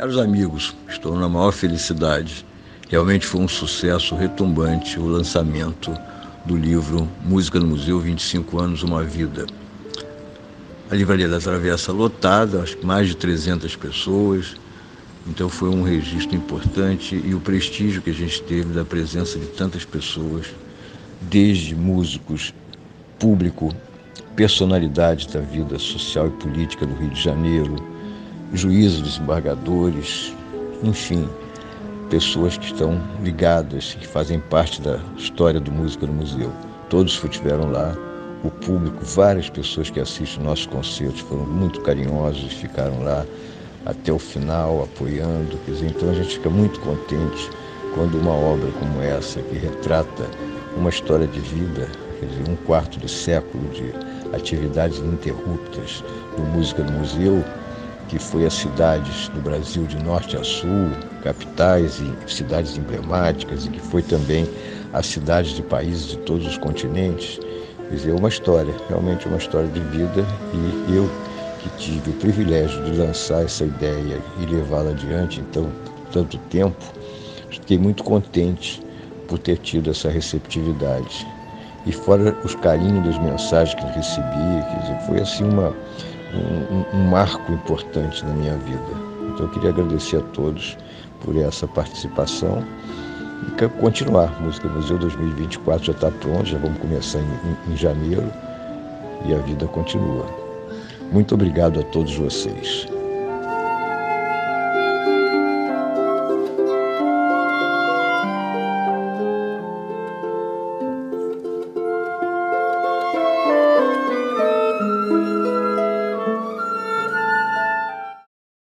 Caros amigos, estou na maior felicidade. Realmente foi um sucesso retumbante o lançamento do livro Música no Museu 25 anos uma vida. A livraria da Travessa lotada, acho que mais de 300 pessoas. Então foi um registro importante e o prestígio que a gente teve da presença de tantas pessoas, desde músicos, público, personalidades da vida social e política do Rio de Janeiro, juízes, desembargadores, enfim, pessoas que estão ligadas, que fazem parte da história do Música no Museu. Todos estiveram lá, o público, várias pessoas que assistem nossos concertos foram muito carinhosos, ficaram lá até o final apoiando. Quer dizer, então a gente fica muito contente quando uma obra como essa, que retrata uma história de vida, quer dizer, um quarto de século de atividades ininterruptas do Música no Museu, que foi as cidades do Brasil de norte a sul, capitais e cidades emblemáticas, e que foi também as cidades de países de todos os continentes. Quer dizer, uma história, realmente uma história de vida, e eu que tive o privilégio de lançar essa ideia e levá-la adiante, então, tanto tempo, fiquei muito contente por ter tido essa receptividade. E fora os carinhos das mensagens que recebi, quer dizer, foi assim uma um, um, marco importante na minha vida. Então eu queria agradecer a todos por essa participação e continuar. Música Museu 2024 já está pronto, já vamos começar em, em, em janeiro e a vida continua. Muito obrigado a todos vocês.